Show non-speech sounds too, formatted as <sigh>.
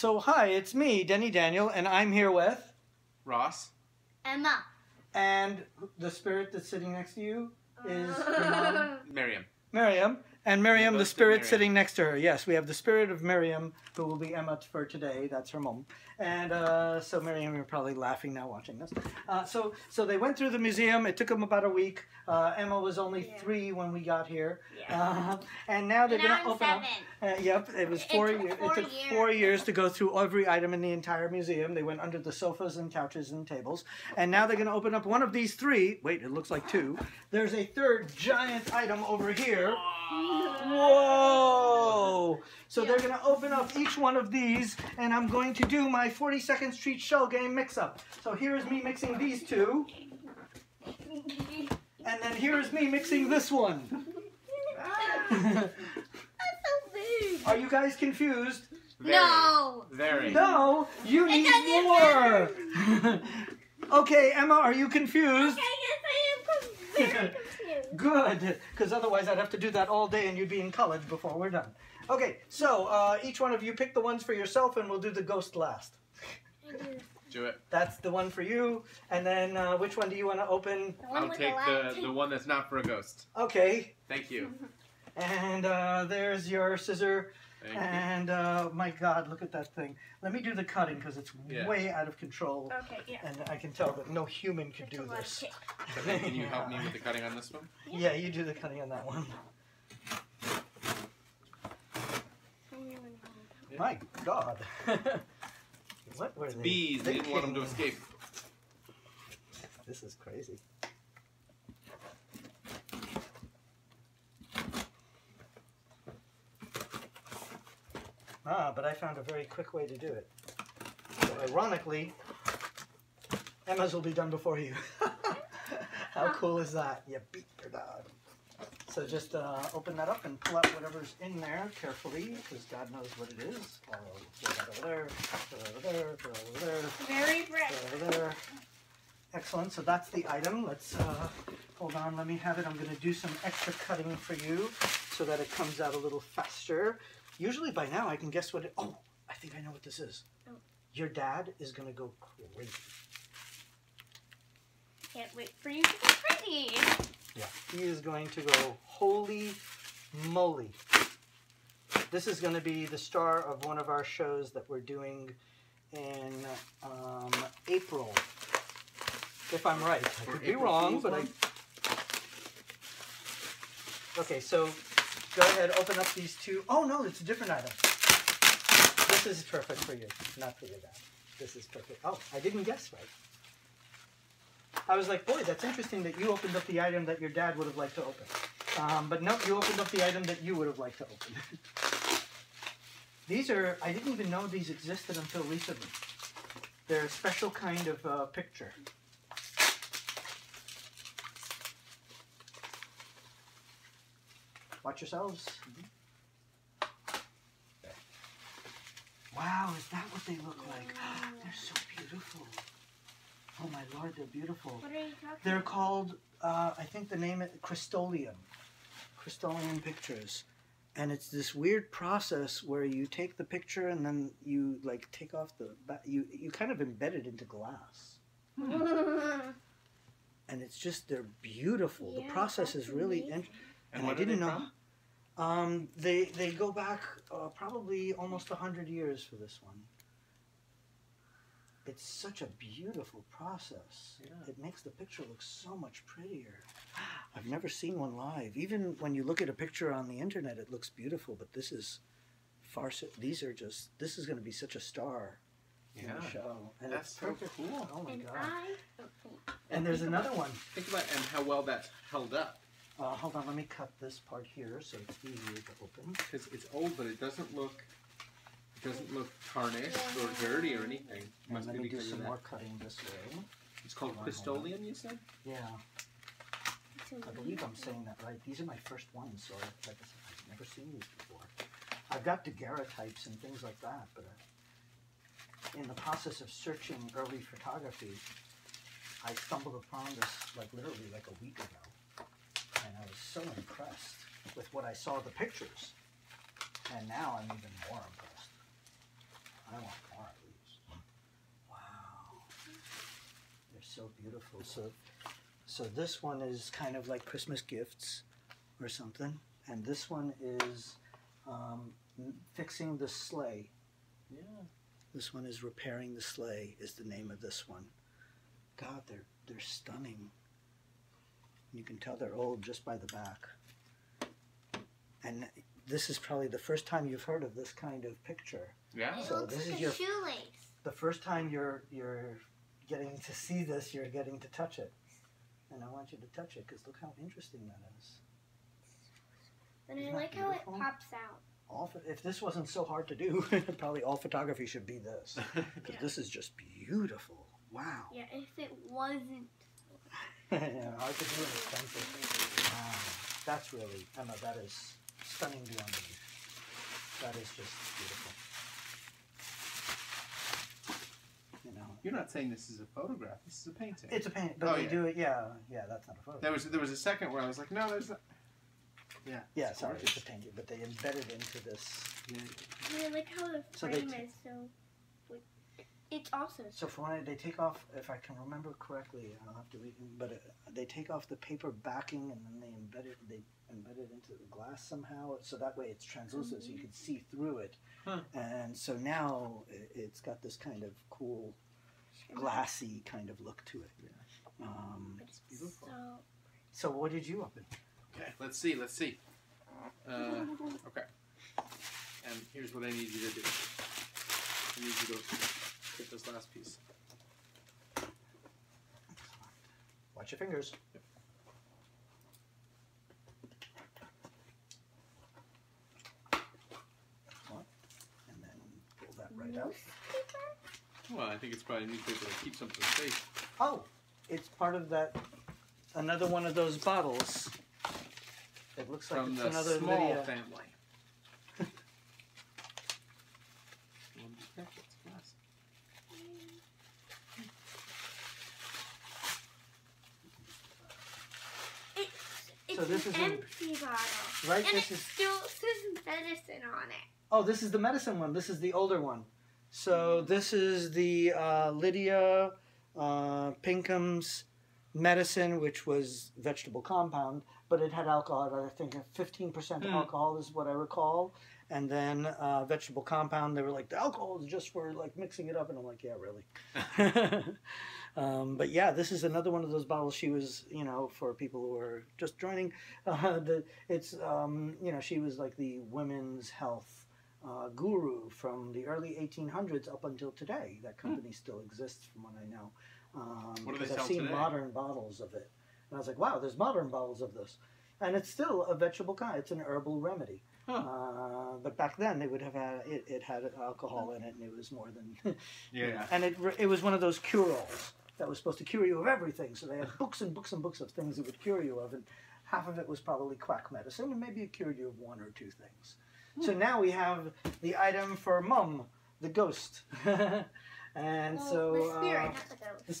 So, hi, it's me, Denny Daniel, and I'm here with. Ross. Emma. And the spirit that's sitting next to you is <laughs> your mom, Miriam. Miriam. And Miriam, the spirit Miriam. sitting next to her. Yes, we have the spirit of Miriam, who will be Emma for today. That's her mom. And uh, so, Miriam, you're probably laughing now watching this. Uh, so, so they went through the museum. It took them about a week. Uh, Emma was only Yeah. three when we got here. Yeah. Uh, and now they're going to I'm open up. seven. Uh, yep, it was four. took years. four it took four years. years to go through every item in the entire museum. They went under the sofas and couches and tables, and now they're going to open up one of these three. Wait, it looks like two. There's a third giant item over here. Whoa! So they're going to open up each one of these, and I'm going to do my 42nd Street Shell Game mix-up. So here is me mixing these two, and then here is me mixing this one. That's so big. Are you guys confused? Very, No. Very. No, you need more. <laughs> okay, Emma, are you confused? Okay, yes, I am very confused. Good, because otherwise I'd have to do that all day and you'd be in college before we're done. Okay, so uh, each one of you pick the ones for yourself and we'll do the ghost last. Do it. That's the one for you. And then uh, which one do you want to open? The one I'll with take light. the, the one that's not for a ghost. Okay, Thank you. <laughs> and uh, there's your scissor. Thank you. And uh, my God, look at that thing. Let me do the cutting because it's Yeah. way out of control. Okay, yeah. And I can tell that no human could That's do a lot of this. So then can you help me with the cutting on this one? Yeah, you do the cutting on that one. My God. <laughs> what were they? Bees. They didn't want them to escape. This is crazy. Ah, but I found a very quick way to do it. So ironically, Emma's will be done before you. <laughs> How cool is that? You beat your dog. So just uh, open that up and pull out whatever's in there carefully, because God knows what it is. Oh, throw that over there, throw that over there, throw that over there. Very bright. Over there. Excellent. So that's the item. Let's uh, hold on. Let me have it. I'm going to do some extra cutting for you so that it comes out a little faster. Usually by now I can guess what it. Oh, I think I know what this is. Oh. Your dad is going to go crazy. Can't wait for you to be crazy. Yeah. He is going to go holy moly. This is going to be the star of one of our shows that we're doing in um, April. If I'm right, I For could be April wrong, Fool's but I. Okay, so go ahead, open up these two. Oh no, it's a different item. This is perfect for you, not for your dad. This is perfect. Oh, I didn't guess right. I was like, boy, that's interesting that you opened up the item that your dad would have liked to open. Um, but no, you opened up the item that you would have liked to open. <laughs> these are, I didn't even know these existed until recently. They're a special kind of uh, picture. Watch yourselves. Wow, is that what they look like? <gasps> They're so beautiful. Oh my lord, they're beautiful. What are you talking They're called, uh, I think the name is Crystoleum. Crystoleum pictures. And it's this weird process where you take the picture and then you like take off the ba- you you kind of embed it into glass. <laughs> And it's just they're beautiful. the process is really interesting. And And I didn't they know. from? Um, they they go back uh, probably almost a hundred years for this one. It's such a beautiful process. Yeah. It makes the picture look so much prettier. I've never seen one live. Even when you look at a picture on the internet, it looks beautiful. But this is far. su- These are just. This is going to be such a star in Yeah. the show. And That's it's so perfect. cool. Oh my and god! I don't. And there's another one. Think about and how well that's held up. Uh, hold on, let me cut this part here so it's easier to open. Because it's old, but it doesn't look. It doesn't look tarnished or dirty or anything. And Must let be me do some more cutting this way. It's called on. Crystoleum, you said? Yeah. I believe I'm saying that right. These are my first ones, so I- like I said, I've never seen these before. I've got daguerreotypes and things like that, but uh, in the process of searching early photography, I stumbled upon this like literally like a week ago, I was so impressed with what I saw the pictures. And now I'm even more impressed. I want more of these. Wow. They're so beautiful. So, so this one is kind of like Christmas gifts or something. And this one is um, fixing the sleigh. Yeah. This one is repairing the sleigh is the name of this one. God, they're, they're stunning. You can tell they're old just by the back. And this is probably the first time you've heard of this kind of picture. Yeah. It So looks this like is a your- shoelace. the first time you're you're getting to see this, you're getting to touch it, and I want you to touch it because look how interesting that is. And I Isn't that like how it pops out. All if this wasn't so hard to do, <laughs> probably all photography should be this <laughs> because Yeah. this is just beautiful. Wow, Yeah, if it wasn't. <laughs> yeah, hard to do and expensive. Wow, that's really Emma. That is stunning beyond belief. That is just beautiful. You know, You're not saying this is a photograph. This is a painting. it's a paint, but Oh, they yeah. do it. Yeah, yeah, that's not a photo. there was there was a second where I was like, no, there's not. Yeah. Yeah, it's sorry, gorgeous. it's a painting, but they embedded into this. Yeah. I like how the So they frame t- is so. Like, it's awesome. So for when they take off, if I can remember correctly, I'll have to read. But uh, they take off the paper backing and then they embed it. They embed it into the glass somehow, so that way it's translucent, so you can see through it. Huh. And so now i- it's got this kind of cool, glassy kind of look to it. Yeah. Um, It's beautiful. So. so what did you open? Okay. Let's see. Let's see. Uh, okay. And here's what I need you to do. I need you to get this last piece. Watch your fingers. Excellent. And then pull that right out. Well, I think it's probably a newspaper that keeps something safe. Oh, it's part of that. Another one of those bottles. It looks like From it's the another small Lydia. family. <laughs> Well, be careful, it's glass. It's, it's So this an is in- empty bottle. Right, And this it is- still says medicine on it. Oh, this is the medicine one. This is the older one. So this is the uh, Lydia uh, Pinkham's medicine, which was vegetable compound, but it had alcohol. I think 15% Hmm. alcohol is what I recall. And then uh, vegetable compound, they were like, the alcohol is just for like mixing it up. And I'm like, yeah, really. <laughs> <laughs> um, but yeah, this is another one of those bottles. She was, you know, for people who are just joining, uh, <laughs> the, it's, um, you know, she was like the women's health uh, guru from the early 1800s up until today. That company still exists, from what I know. Um, What do they I've seen today? modern bottles of it, and I was like, wow, there's modern bottles of this, and it's still a vegetable kind. It's an herbal remedy. Huh. Uh, but back then they would have had it, it had alcohol in it, and it was more than <laughs> Yeah. and it it was one of those cure-alls that was supposed to cure you of everything. So they had books and books and books of things that would cure you of, and half of it was probably quack medicine, and maybe it cured you of one or two things. So now we have the item for Mum, the ghost, <laughs> and Well, so the spirit, uh, not the ghost. the